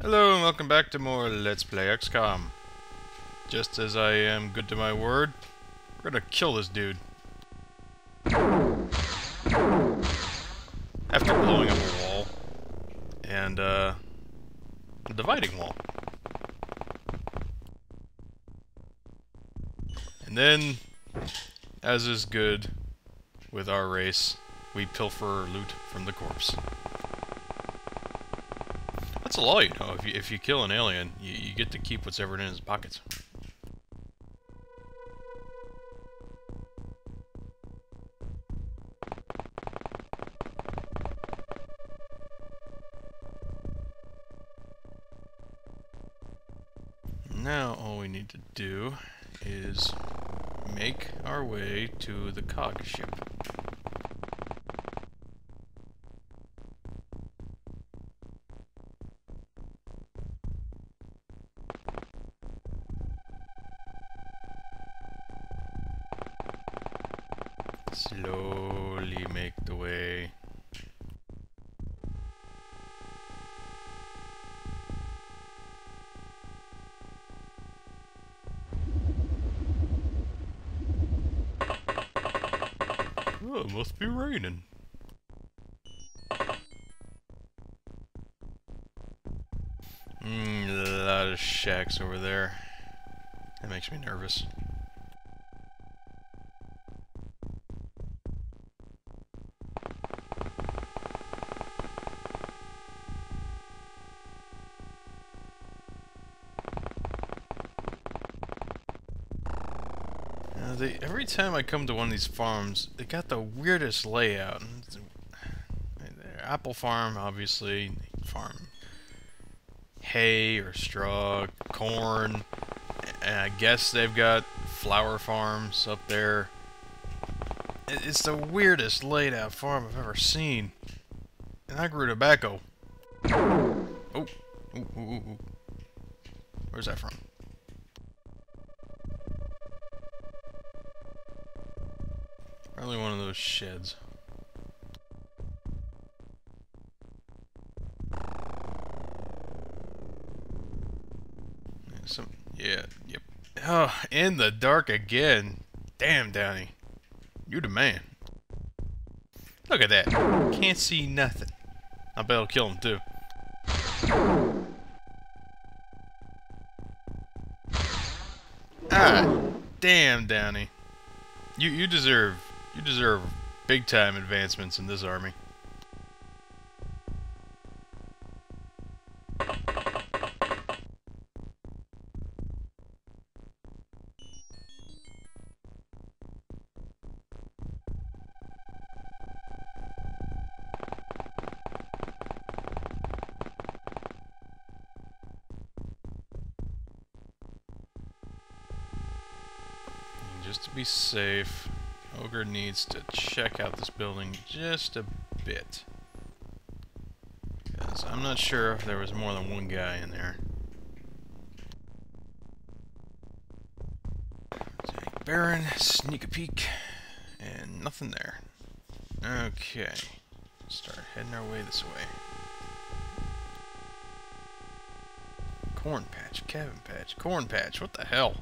Hello and welcome back to more Let's Play XCOM. Just as I am good to my word, we're gonna kill this dude. After blowing up a wall, and uh, a dividing wall. And then, as is good with our race, we pilfer loot from the corpse. That's a law, you know. If you, if you kill an alien, you, you get to keep what's ever in his pockets. Now all we need to do is make our way to the cog ship. Slowly make the way. Oh, it must be raining. Mm, a lot of shacks over there. That makes me nervous. They, every time I come to one of these farms, they got the weirdest layout. Apple farm, obviously, farm hay or straw, corn, and I guess they've got flower farms up there. It's the weirdest laid out farm I've ever seen. And I grew tobacco. Oh, ooh, ooh, ooh. Where's that from? Probably one of those sheds. Yeah, Some, yeah, yep. Oh, in the dark again. Damn, Downey. You the man. Look at that. Can't see nothing. I bet I'll kill him too. Ah, damn, Downey. You you deserve you deserve big time advancements in this army. Just to be safe, Ogre needs to check out this building just a bit. Because I'm not sure if there was more than one guy in there. Baron, sneak a peek, and nothing there. Okay, start heading our way this way. Corn patch, cabin patch, corn patch, what the hell?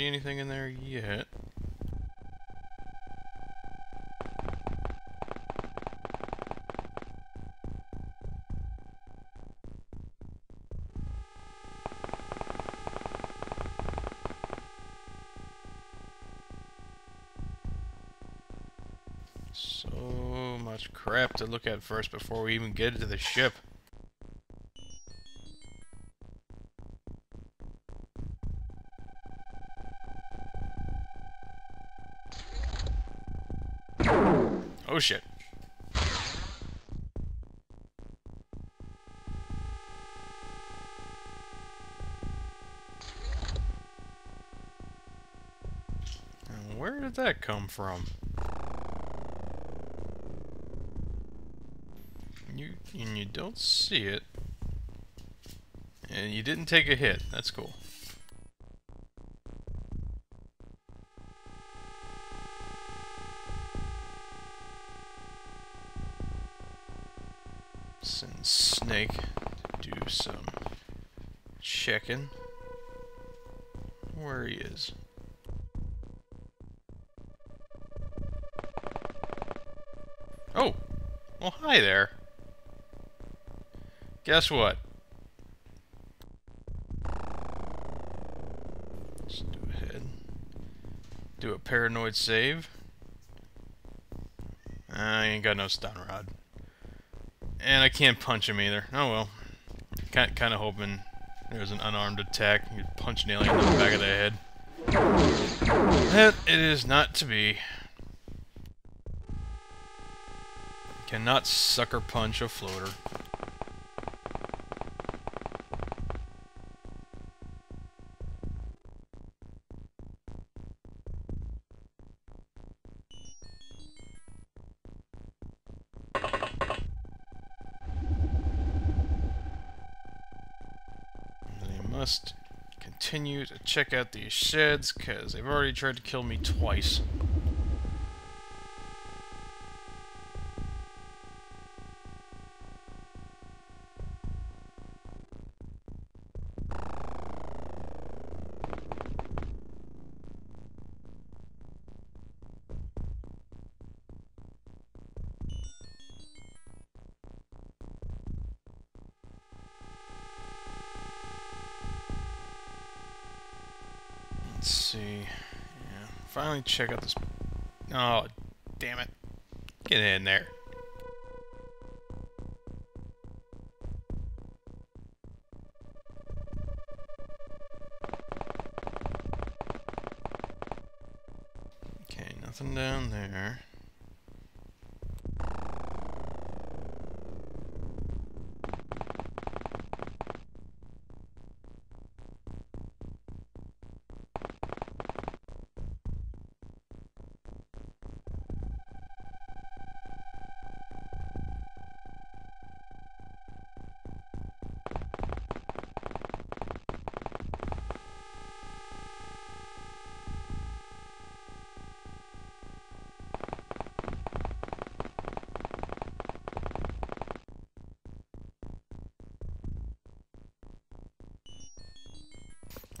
See anything in there yet. So much crap to look at first before we even get to the ship. Oh shit. Where did that come from? You and you don't see it. And you didn't take a hit. That's cool. Send Snake to do some checking where he is. Oh! Well, hi there. Guess what? Let's do ahead. Do a paranoid save. I ain't got no stun rod. And I can't punch him either. Oh well. Kind kind of hoping there was an unarmed attack. You punch an alien in the back of the head. That it is not to be. Cannot sucker punch a floater. Must continue to check out these sheds, because they've already tried to kill me twice. Let's see. Yeah, finally check out this. Oh, damn it. Get in there. Okay, nothing down there.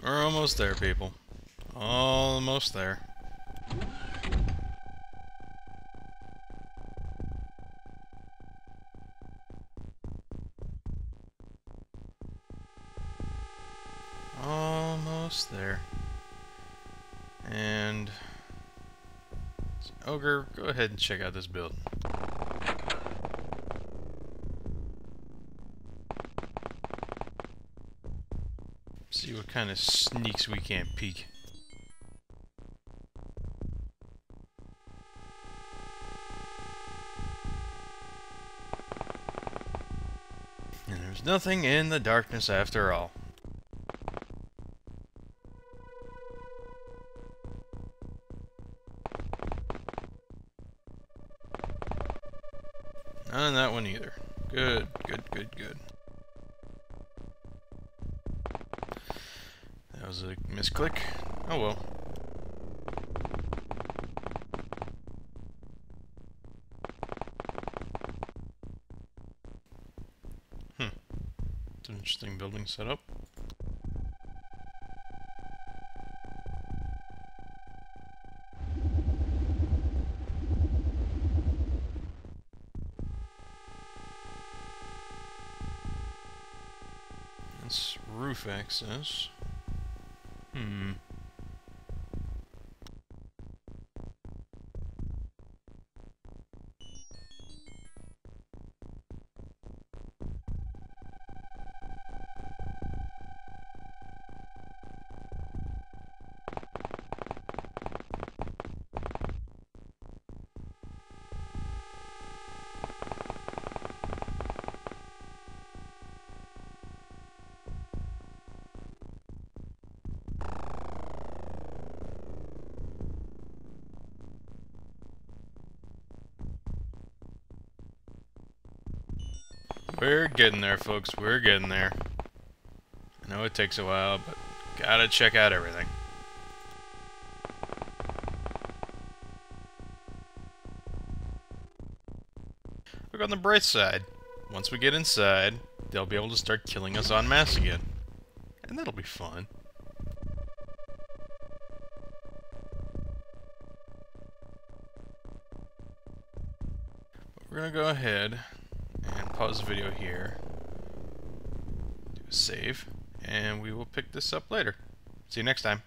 We're almost there, people. Almost there. Almost there. And... Ogre, go ahead and check out this building. See what kind of sneaks we can't peek. And there's nothing in the darkness after all. Not on that one either. Good, good, good, good. A misclick. Oh well. Hmm. It's an interesting building setup. Roof access. Hmm. We're getting there, folks. We're getting there. I know it takes a while, but gotta check out everything. Look on the bright side. Once we get inside, they'll be able to start killing us en masse again. And that'll be fun. We're gonna go ahead pause the video here. Do a save. And we will pick this up later. See you next time.